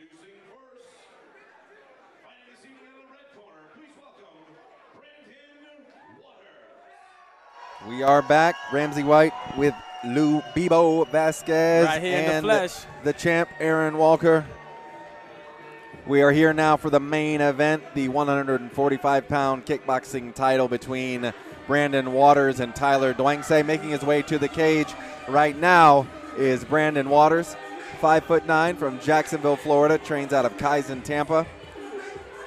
Introducing first, finally in the red corner, please welcome Brandon Waters. We are back, Ramsey White with Lou Bebo Vasquez right and the, the champ Aaron Walker. We are here now for the main event, the 145-pound kickboxing title between Brandon Waters and Tyler Duangsay. Making his way to the cage right now is Brandon Waters five foot nine from Jacksonville, Florida, trains out of Kaizen, Tampa.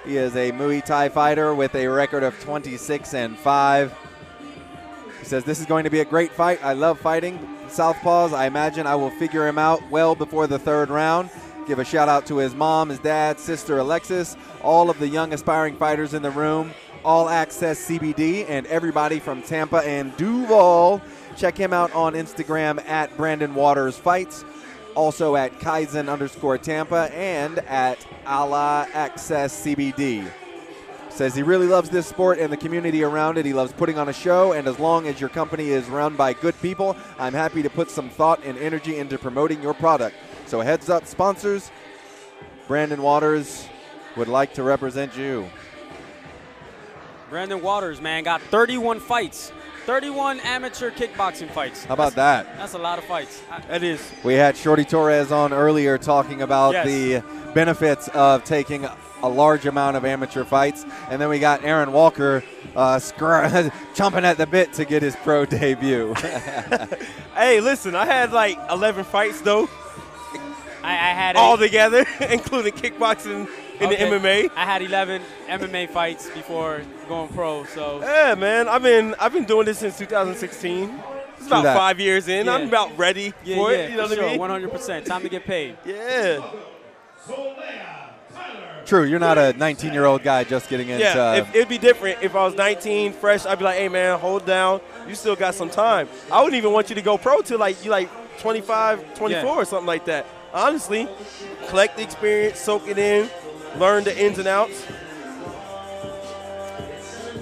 He is a Muay Thai fighter with a record of 26 and 5. He says, This is going to be a great fight. I love fighting Southpaws. I imagine I will figure him out well before the third round. Give a shout out to his mom, his dad, sister Alexis, all of the young aspiring fighters in the room, All Access CBD, and everybody from Tampa and Duval. Check him out on Instagram at Brandon Waters Fights, also at Kaizen underscore Tampa, and at All Access CBD. Says he really loves this sport and the community around it. He loves putting on a show, and as long as your company is run by good people, I'm happy to put some thought and energy into promoting your product. So, heads up, sponsors. Brandon Waters would like to represent you. Brandon Waters, man, got 31 fights, 31 amateur kickboxing fights. How about that? That's a lot of fights. It is. We had Shorty Torres on earlier talking about Yes. the benefits of taking a large amount of amateur fights, and then we got Aaron Walker uh, scr- chomping at the bit to get his pro debut. Hey, listen, I had like 11 fights though, I, I had all eight- together, including kickboxing and okay, the MMA. I had 11 MMA fights before going pro, so Yeah, man. I've been I've been doing this since 2016. It's about that. five years in. Yeah. I'm about ready yeah, for yeah, it. You know for what I sure, mean? 100%. Time to get paid. Yeah. True, you're not a 19 year old guy just getting into. Yeah, if, it'd be different if I was 19, fresh. I'd be like, "Hey, man, hold down. You still got some time." I wouldn't even want you to go pro till like you like 25, 24 Yeah. or something like that. Honestly, collect the experience, soak it in, learn the ins and outs.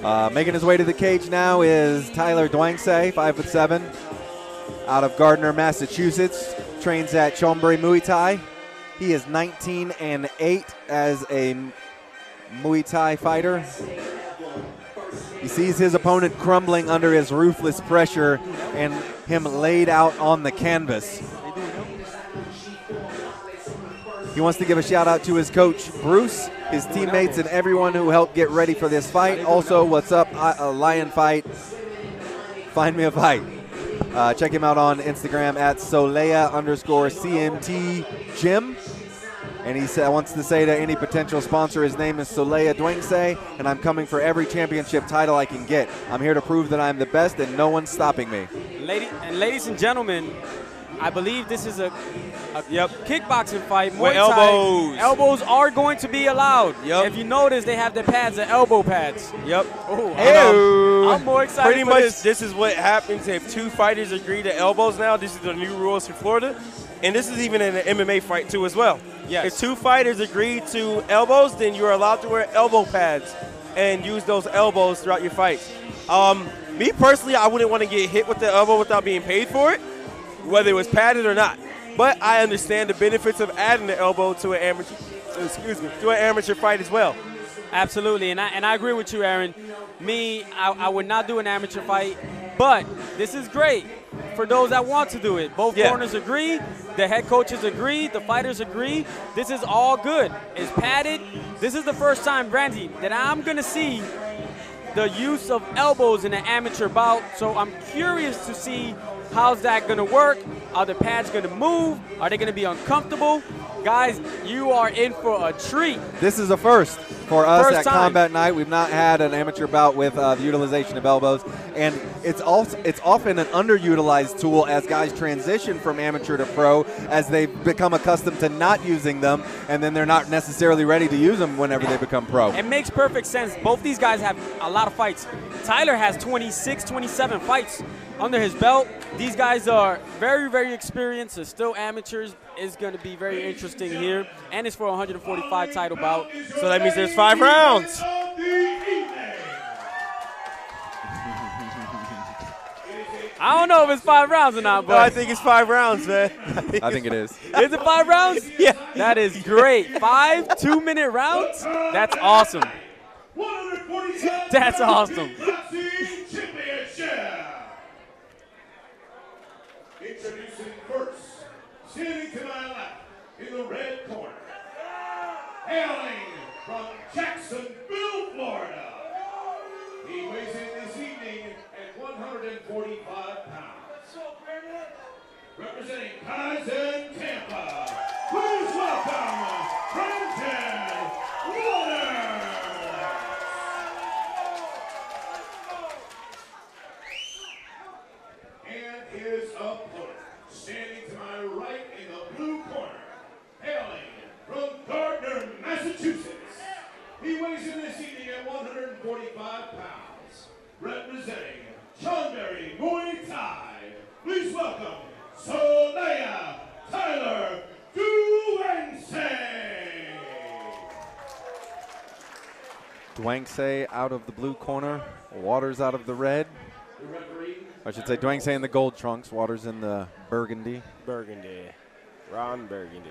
Uh, making his way to the cage now is Tyler Duangsay, five foot seven, out of Gardner, Massachusetts. Trains at Chonburi Muay Thai. He is 19 and 8 as a Muay Thai fighter. He sees his opponent crumbling under his ruthless pressure and him laid out on the canvas. He wants to give a shout out to his coach, Bruce, his teammates, and everyone who helped get ready for this fight. Also, what's up, I- uh, Lion Fight? Find me a fight. Uh, check him out on Instagram at Solea underscore CMT Gym. And he sa- wants to say to any potential sponsor, his name is Solea Duangsay, and I'm coming for every championship title I can get. I'm here to prove that I'm the best, and no one's stopping me. Lady, and ladies and gentlemen, I believe this is a, a Yep. kickboxing fight. With Muay Thai. elbows. Elbows are going to be allowed. Yep. If you notice, they have the pads, the elbow pads. Yep. Oh, um, I'm more excited Pretty much, this. this. is what happens if two fighters agree to elbows now. This is the new rules for Florida. And this is even in an MMA fight, too, as well. Yes. If two fighters agree to elbows, then you're allowed to wear elbow pads and use those elbows throughout your fights. Um, me personally, I wouldn't want to get hit with the elbow without being paid for it, whether it was padded or not. But I understand the benefits of adding the elbow to an amateur, excuse me, to an amateur fight as well. Absolutely, and I and I agree with you, Aaron. Me, I, I would not do an amateur fight, but this is great for those that want to do it. Both Yeah. corners agree, the head coaches agree, the fighters agree. This is all good. It's padded. This is the first time, Brandy, that I'm gonna see the use of elbows in an amateur bout. So I'm curious to see how's that gonna work. Are the pads gonna move? Are they gonna be uncomfortable? Guys, you are in for a treat. This is a first for us First at time. Combat Night. We've not had an amateur bout with uh, the utilization of elbows, and it's also it's often an underutilized tool as guys transition from amateur to pro, as they become accustomed to not using them, and then they're not necessarily ready to use them whenever they become pro. It makes perfect sense. Both these guys have a lot of fights. Tyler has 26, 27 fights under his belt. These guys are very, very experienced. They're still amateurs. It's going to be very interesting here. And it's for a 145 title bout. So that means there's five rounds. I don't know if it's five rounds or not, No, I think it's five rounds, man. I think it is. is it five rounds? yeah. That is great. Five two minute rounds? That's awesome. That's awesome. Boxing Championship. Introducing first, standing to my left in the red corner, hailing from Jacksonville, Florida. He weighs in this evening at 145 pounds. Representing Kaizen Tampa, please welcome Duangsay out of the blue corner, Waters out of the red. I should say Duangsay in the gold trunks, Waters in the burgundy. Burgundy. Ron Burgundy.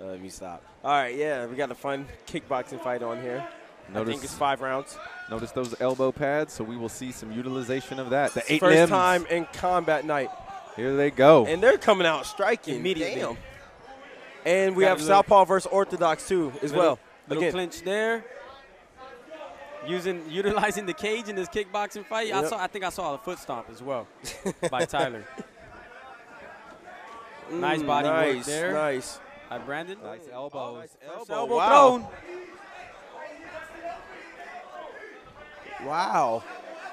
Uh, let me stop. All right, yeah, we got a fun kickboxing fight on here. I think it's five rounds. notice those elbow pads, so we will see some utilization of that. The eight First limbs. time in combat night. Here they go. And they're coming out striking. Immediately. Damn. And we Got have a little- Southpaw versus Orthodox too, as Little- well. Little Again, clinch there. Using utilizing the cage in this kickboxing fight. I saw I think I saw a foot stomp as well by Tyler. nice Mm, body work nice, there. Nice. By Brandon. Nice elbows. Nice elbow. elbow wow. thrown. Wow.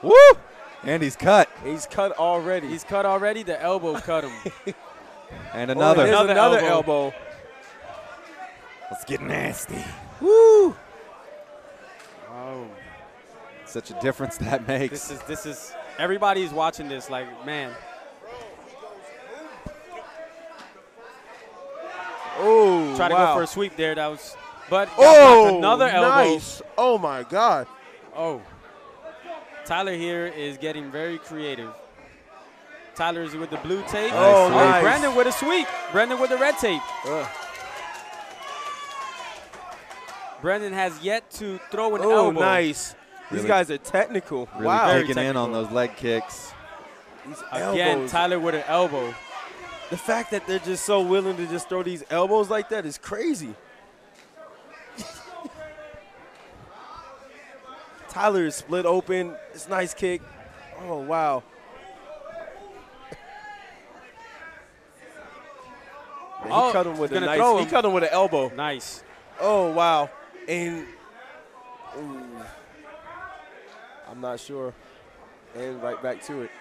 Woo! And he's cut. He's cut already. He's cut already. The elbow cut him. And Oh, another. there's Another another elbow. elbow. Let's get nasty. Woo! oh, Such a difference that makes. this is this is everybody's watching this. Like man, Oh, try to wow. go for a sweep there. That was, but Oh, another elbow. nice. Oh my God. Oh. Tyler here is getting very creative. Tyler's with the blue tape. Oh, oh, nice. Brandon with a sweep. Brandon with the red tape. Ugh. Brandon has yet to throw an Oh, elbow. nice. These guys are technical. really wow. Very digging in on those leg kicks. These Again, elbows. Tyler with an elbow. The fact that they're just so willing to just throw these elbows like that is crazy. Tyler is split open. It's a nice kick. Oh wow. Man, he Oh, cut him with a nice. throw He cut him with an elbow. Nice. Oh wow. And ooh, I'm not sure. And right back to it.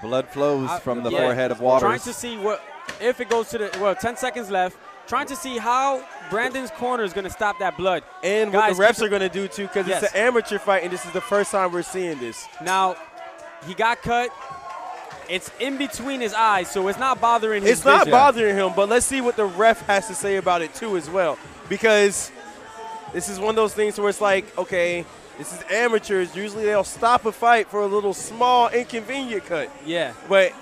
Blood flows I- from the yeah, forehead of Water. Trying Waters. to see what if it goes to the well, 10 seconds left. Trying to see how Brandon's corner is going to stop that blood. And Guys, what the refs are going to do too, because Yes. it's an amateur fight, and this is the first time we're seeing this. Now, he got cut. It's in between his eyes, so it's not bothering his It's not vision. bothering him, but let's see what the ref has to say about it too as well. Because this is one of those things where it's like, okay, this is amateurs. Usually they'll stop a fight for a little small inconvenient cut. Yeah. But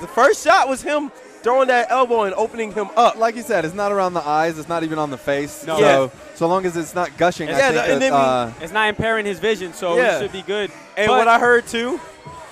the first shot was him throwing that elbow and opening him up. like you said, it's not around the eyes. It's not even on the face. No. So, Yeah. so long as it's not gushing, Yeah, I think and that, then- uh, It's not impairing his vision, so Yeah. it should be good. And But- what I heard too,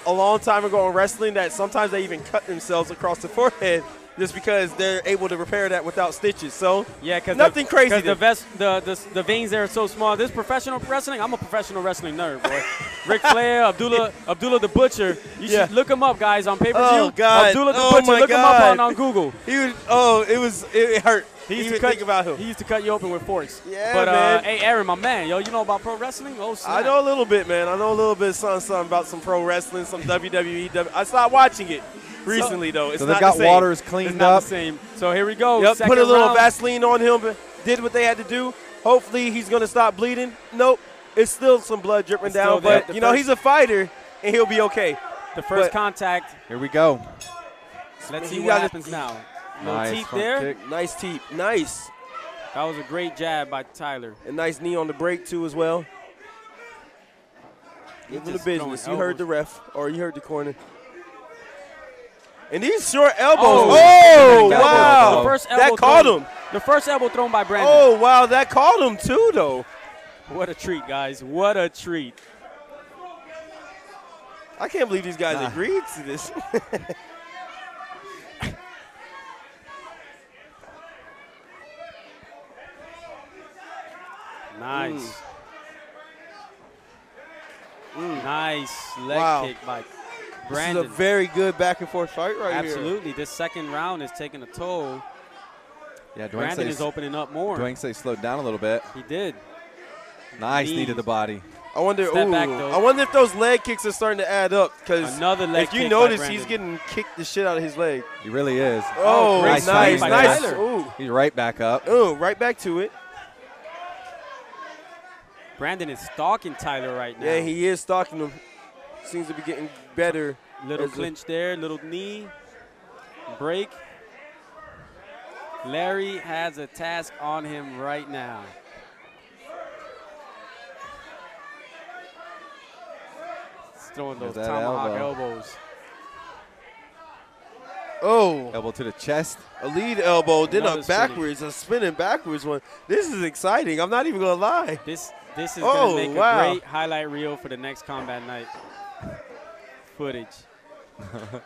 a long time ago in wrestling, that sometimes they even cut themselves across the forehead just because they're able to repair that without stitches. So Yeah, because Nothing crazy Because the, vest, the, the the veins there are so small. This professional wrestling. I'm a professional wrestling nerd, boy. Ric Flair, Abdullah, Abdullah the Butcher. You Yeah. should look him up, guys, on pay per view. Oh, God. Abdullah the Oh, Butcher. Look him up on, on Google. he was, oh, it was, it, it hurt. He used Even to cut think about him. He used to cut you open with forks. Yeah, but, man. Uh, hey, Aaron, my man, yo, you know about pro wrestling? Oh, snap. I know a little bit, man. I know a little bit, something, something about some pro wrestling, some WWE. I stopped watching it recently, though. It's so they've got the. Waters It's cleaned not up. the same. So here we go. Yep, put a little round. Vaseline on him, did what they had to do. Hopefully, he's going to stop bleeding. Nope, it's still some blood dripping It's down, but you know he's a fighter and he'll be okay. The first but- contact. Here we go. Let's see what happens now. No Nice teep front there. kick. Nice teep, nice, That was a great jab by Tyler. a nice knee on the break too as well. Give him the business. You heard the ref, or you heard the corner. And these short elbows. Oh, Oh, wow! The first elbow that caught him. The first elbow thrown by Brandon. Oh wow, that caught him too, though. What a treat, guys. What a treat. I can't believe these guys Nah. agreed to this. Nice. Mm. Nice leg Wow. kick by this is a very good back and forth fight right here. Absolutely. This second round is taking a toll. Yeah, Brandon is opening up more. Dwayne slowed down a little bit. He did. Nice knee to the body. I wonder. Ooh, back. I wonder if those leg kicks are starting to add up. Because Another leg if you kick notice, he's getting kicked the shit out of his leg. He really is. Oh, oh great nice, nice, nice. Ooh, He's right back up. ooh, right back to it. Brandon is stalking Tyler right now. Yeah, he is stalking him. Seems to be getting better. Little as a- clinch there, little knee, break. Larry has a task on him right now. He's throwing those that tomahawk elbow. elbows. Oh, Elbow to the chest. a lead elbow, then Another a spinning. backwards, a spinning backwards one. This is exciting. I'm not even gonna lie. This this is Oh, gonna make wow. a great highlight reel for the next combat night footage.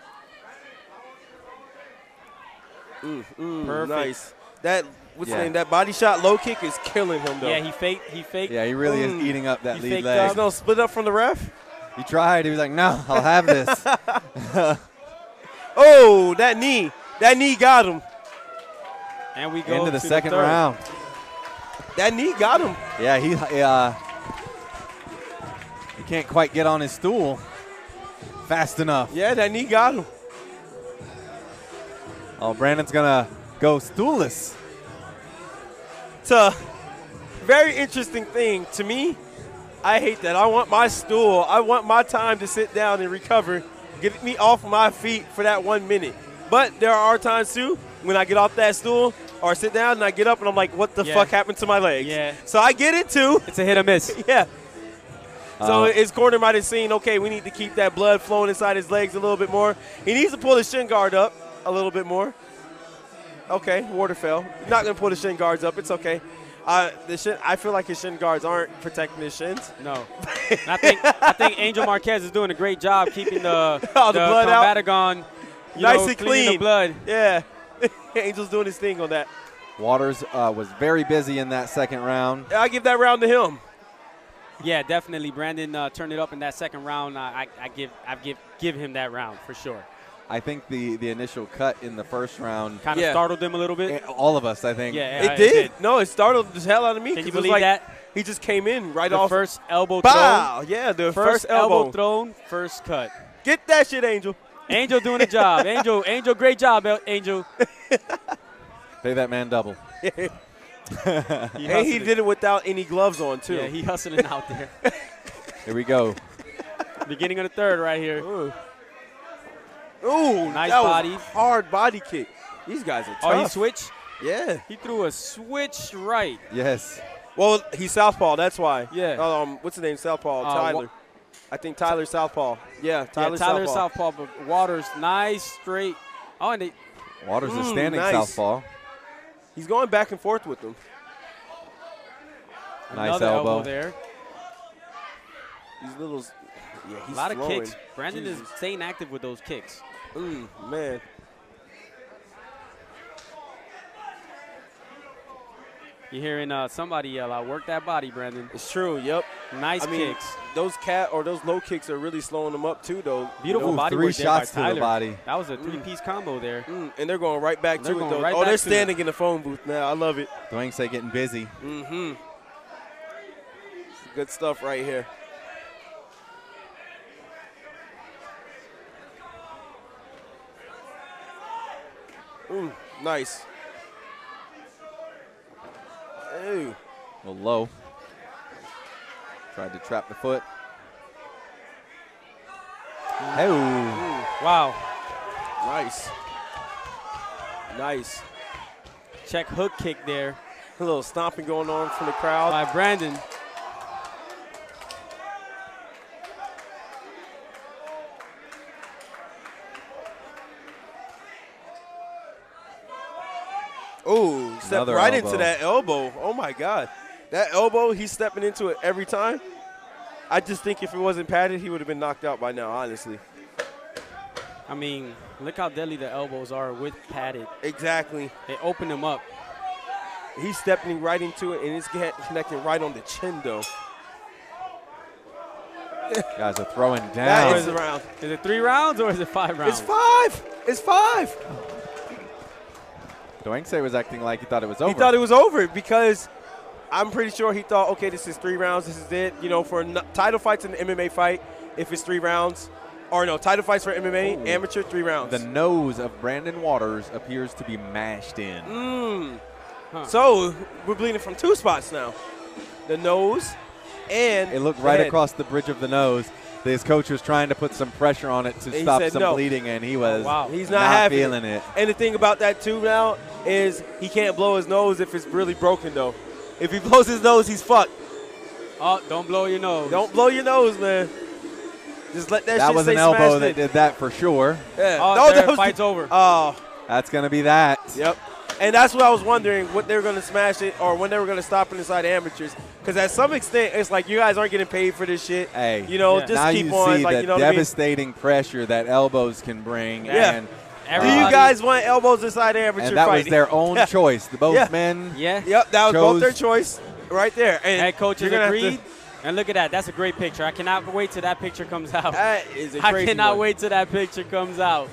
Mm, mm, Perfect. Nice. That what's Yeah. the name? That body shot low kick is killing him though. Yeah, he faked. He faked. Yeah, he really Mm. is eating up that He lead faked leg. There's no split up from the ref. He tried. He was like, no, I'll have this. Oh, that knee. That knee got him. And we go Into the to second third. round. That knee got him. Yeah, he uh, he can't quite get on his stool fast enough. Yeah, that knee got him. Oh, Brandon's gonna go stoolless. It's a very interesting thing to me. I hate that. I want my stool. I want my time to sit down and recover, get me off my feet for that one minute. But there are times too when I get off that stool or sit down and I get up and I'm like, what the Yeah. fuck happened to my legs? Yeah. So I get it too. It's a hit or miss. Yeah. So Uh, his corner might have seen, okay, we need to keep that blood flowing inside his legs a little bit more. He needs to pull his shin guard up a little bit more. Okay, water fell. Not gonna pull the shin guards up. It's okay. Uh, the shin, I feel like his shin guards aren't protecting his shins. No. I think I think Angel Marquez is doing a great job keeping the Oh, the blood out. Combatagon, you Nice know, and clean. the blood. Yeah, Angel's doing his thing on that. Waters uh, was very busy in that second round. I give that round to him. Yeah, definitely. Brandon uh, turned it up in that second round. I, I, I give I give give him that round for sure. I think the, the initial cut in the first round, Kind of Yeah. startled him a little bit. eh, all of us, I think. Yeah, It I- did. No, it startled the hell out of me. Can you believe like that? He just came in right The off. first elbow Bow. Yeah, the first, First, elbow. elbow. thrown, first cut. Get that shit, Angel. Angel doing a job. Angel, Angel, great job, Angel. Pay that man double. He And he did it without any gloves on too. Yeah, he hustling out there. Here we go. Beginning of the third right here. Ooh, Ooh Nice body. hard body kick. These guys are tough. Oh, he switched. Yeah. He threw a switch right. Yes. Well, he's southpaw. That's why. Yeah. Um, what's his name? Southpaw. Uh, Tyler. I think Tyler southpaw. Yeah, Tyler, yeah, Tyler southpaw. Southpaw, but Waters nice straight. Oh, and they, Waters is Mm, standing nice. southpaw. He's going back and forth with them. Nice another elbow. elbow there. These little. Yeah, he's A he's lot of kicks. Brandon Jesus. is staying active with those kicks. Mm, man. You're hearing uh, somebody yell out, "Work that body, Brandon." It's true. Yep. Nice I mean, kicks. those cat or those low kicks are really slowing them up too, though. Beautiful Ooh, body three work there shots by to the body. That was a three-piece combo there. Mm, and they're going right back They're to it, though. right oh, they're to it. standing in the phone booth now. I love it. Duangsay getting busy. Mm-hmm. Good stuff right here. Ooh, nice. Ooh. A little low. Tried to trap the foot. Oh, Wow. Nice. Nice. Check hook kick there A little stomping going on from the crowd. by Brandon. Ooh, stepped right elbow. into that elbow. Oh my God. That elbow, he's stepping into it every time. I just think if it wasn't padded, he would have been knocked out by now. Honestly. I mean, look how deadly the elbows are with padded. Exactly. They open them up. He's stepping right into it, and it's connecting right on the chin, though. Guys are throwing down. is the round. Is it three rounds or is it five rounds? It's five. It's five. Duangsay was acting like he thought it was over. He thought it was over because I'm pretty sure he thought, okay, this is three rounds. This is it. You know, for n- title fights in the MMA fight, if it's three rounds, or no, title fights for MMA, Ooh. amateur, three rounds. the nose of Brandon Waters appears to be mashed in. Mm. Huh. So we're bleeding from two spots now the nose and It looked right head. across the bridge of the nose. His coach was trying to put some pressure on it to he stop some no. bleeding, and he was wow. He's not, having feeling it. And the thing about that too now is he can't blow his nose if it's really broken though. If he blows his nose, he's fucked. Oh, don't blow your nose. Don't blow your nose, man. Just let that, That shit was an elbow that in. did that for sure. Yeah. Oh, No, there, that fight's the- over. Oh, That's going to be that. yep. And that's what I was wondering what they were going to smash it or when they were going to stop it inside amateurs. Because at some extent, it's like you guys aren't getting paid for this shit. Hey, You know, Yeah. just now keep you on. see Like, the you know what I mean? devastating pressure that elbows can bring. Yeah. And, Do you guys want elbows inside amateur and that was their own Yeah. choice. The both Yeah. men. Yeah. Yep, that was both chose- their choice right there. And Head coaches you're gonna have to- agreed. And look at that. That's a great picture. I cannot wait till that picture comes out. That is a I crazy cannot one. wait till that picture comes out.